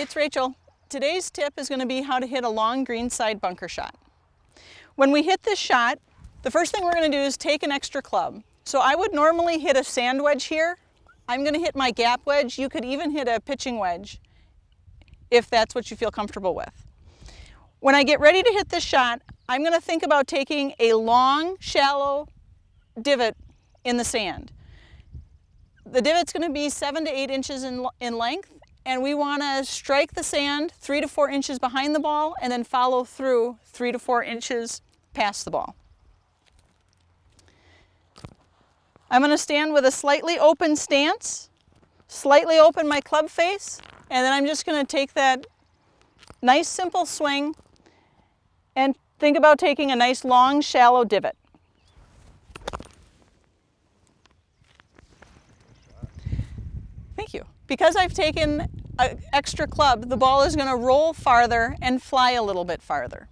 it's Rachel. Today's tip is going to be how to hit a long greenside bunker shot. When we hit this shot, the first thing we're going to do is take an extra club. So I would normally hit a sand wedge here. I'm going to hit my gap wedge. You could even hit a pitching wedge if that's what you feel comfortable with. When I get ready to hit this shot, I'm going to think about taking a long, shallow divot in the sand. The divot's going to be seven to eight inches in, in length and we want to strike the sand three to four inches behind the ball and then follow through three to four inches past the ball. I'm going to stand with a slightly open stance, slightly open my club face, and then I'm just going to take that nice simple swing and think about taking a nice long shallow divot. Thank you. Because I've taken an extra club, the ball is going to roll farther and fly a little bit farther.